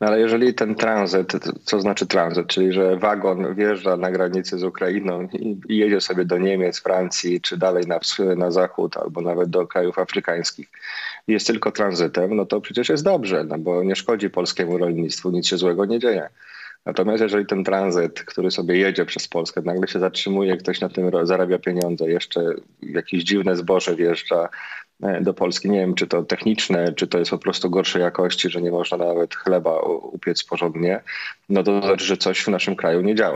No ale jeżeli ten tranzyt, co znaczy tranzyt, czyli że wagon wjeżdża na granicę z Ukrainą i, i jedzie sobie do Niemiec, Francji, czy dalej na, na zachód, albo nawet do krajów afrykańskich, jest tylko tranzytem, no to przecież jest dobrze, no bo nie szkodzi polskiemu rolnictwu, nic się złego nie dzieje. Natomiast jeżeli ten tranzyt, który sobie jedzie przez Polskę, nagle się zatrzymuje, ktoś na tym zarabia pieniądze, jeszcze jakieś dziwne zboże wjeżdża do Polski, nie wiem czy to techniczne, czy to jest po prostu gorszej jakości, że nie można nawet chleba upiec porządnie, no to znaczy, że coś w naszym kraju nie działa.